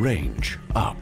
Range up.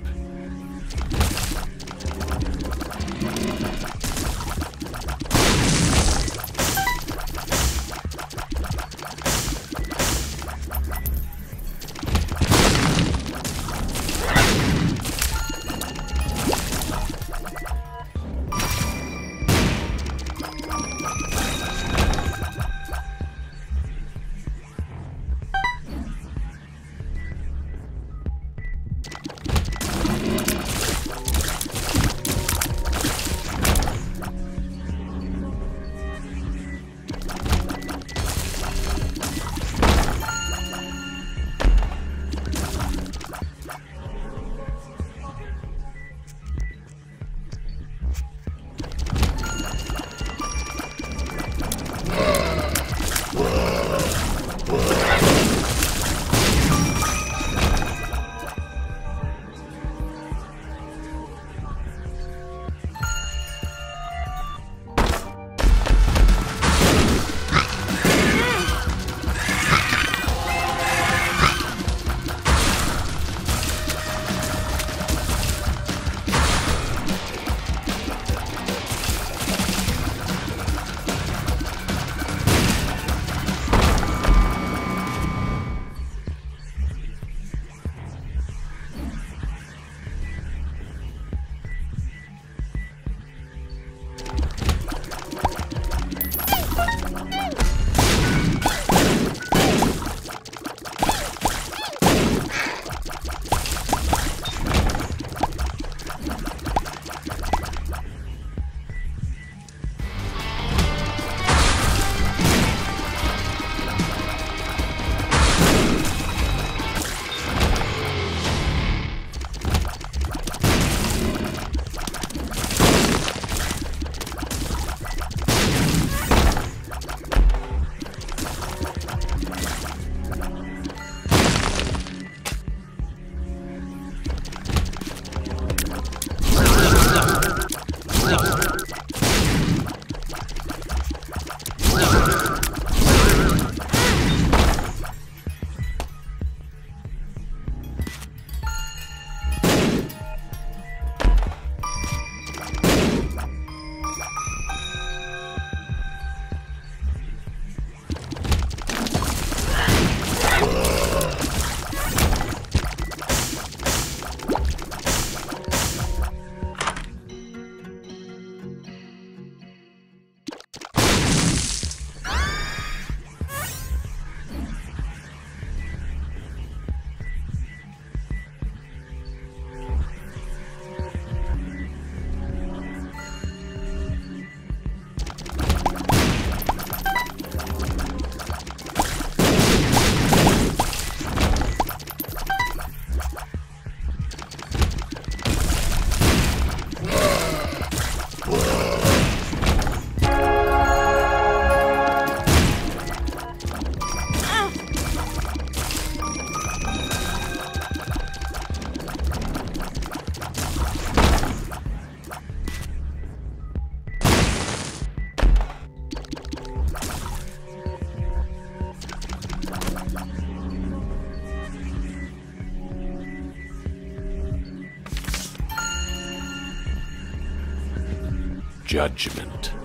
Judgment.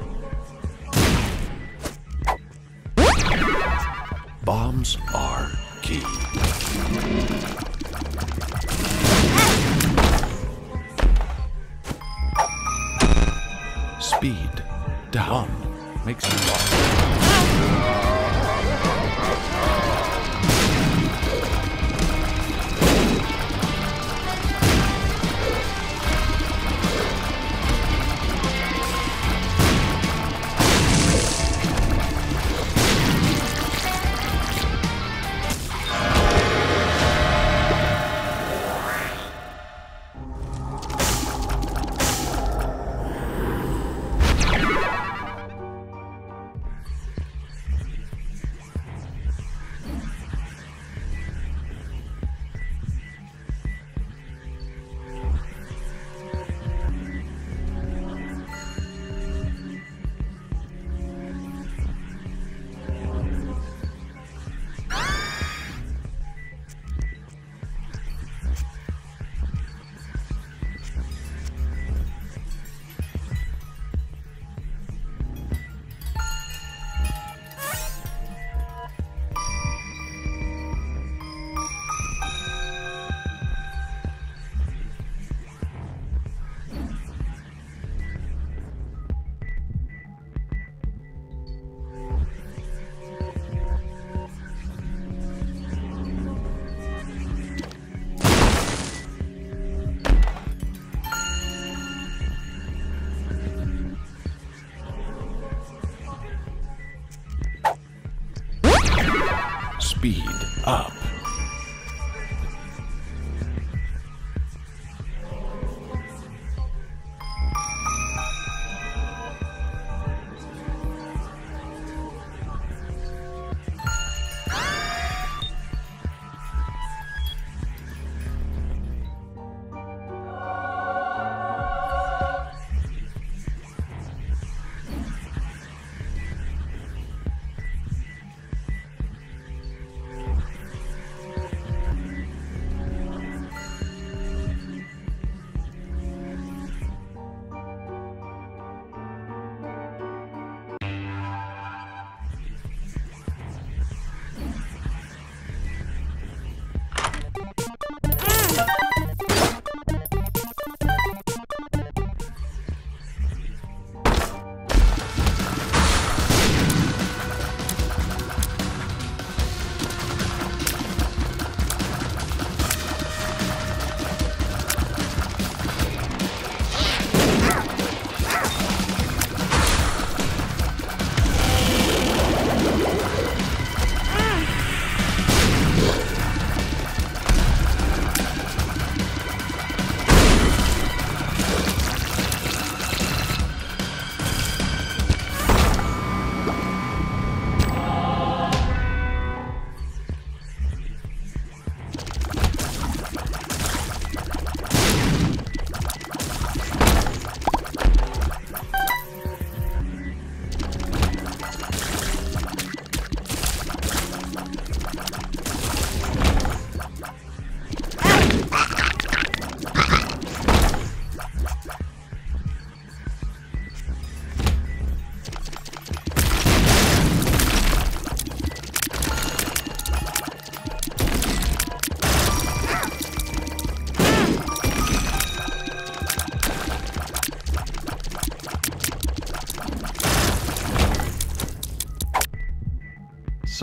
Speed up.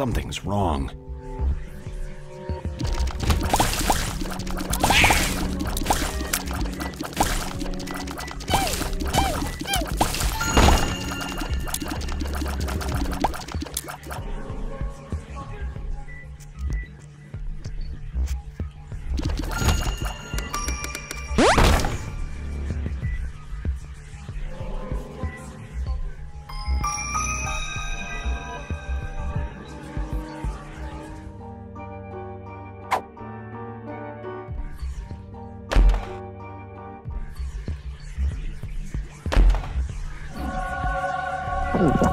Something's wrong. Oh,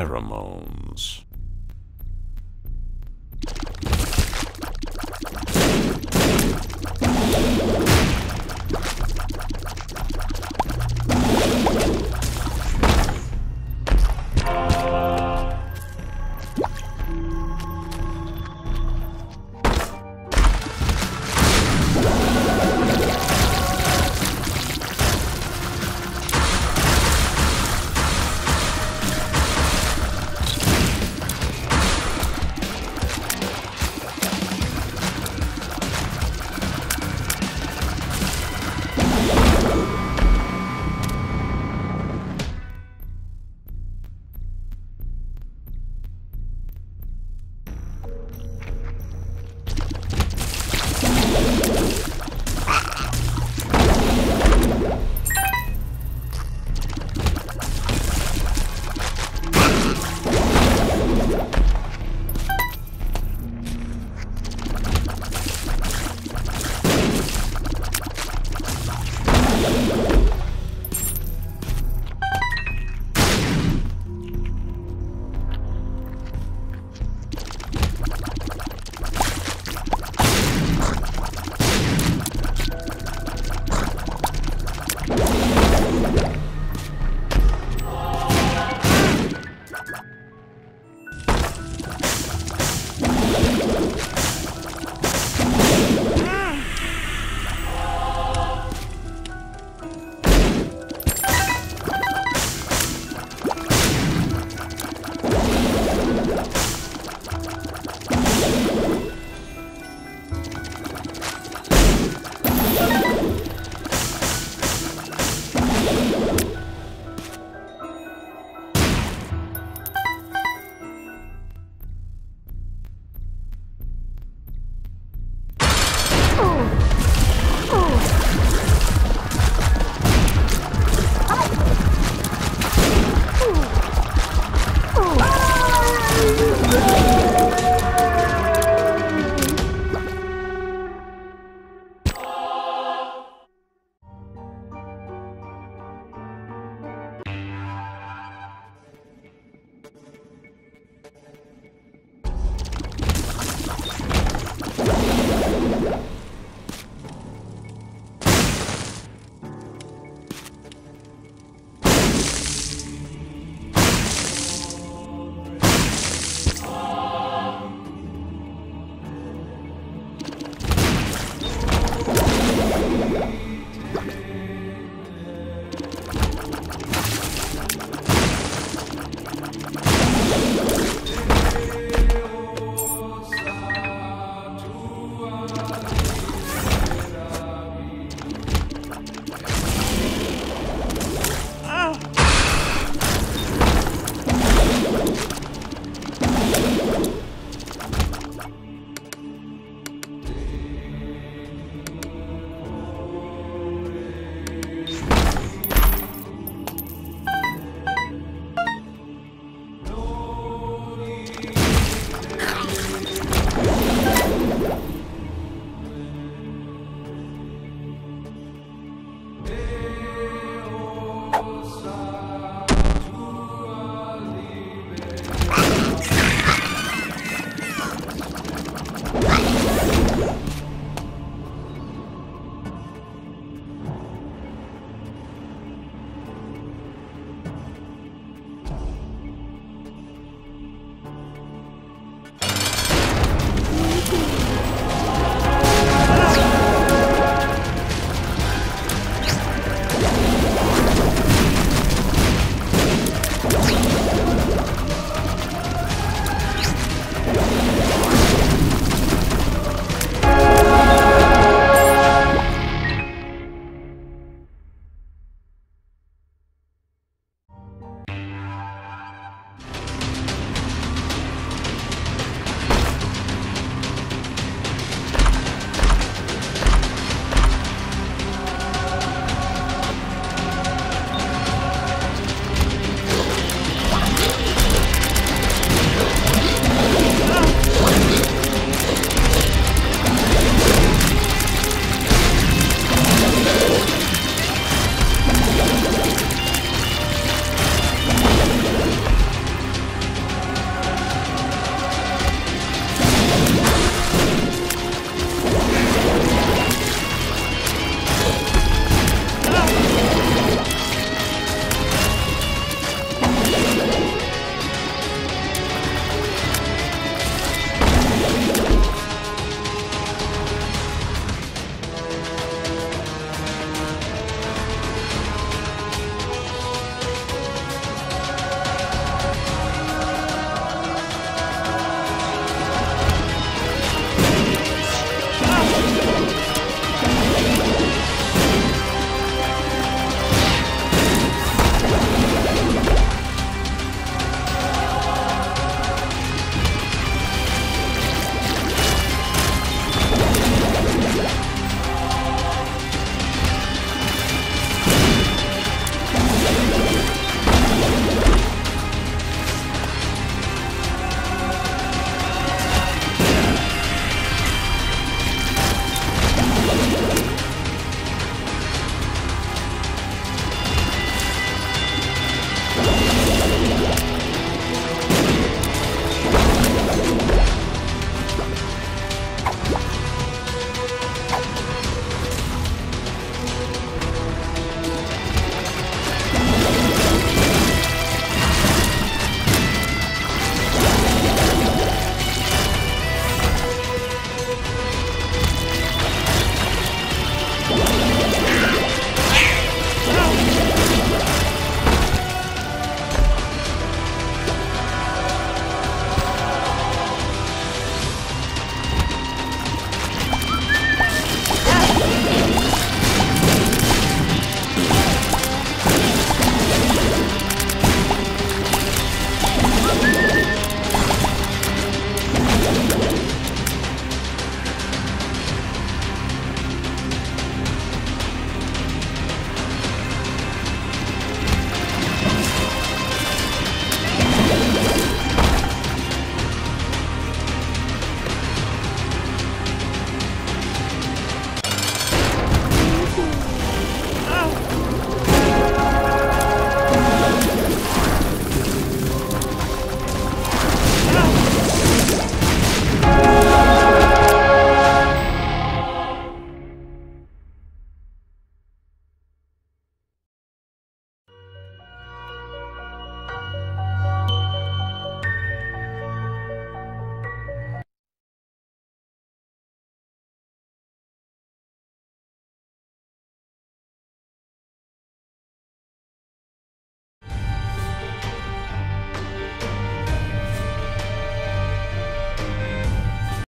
Pheromones.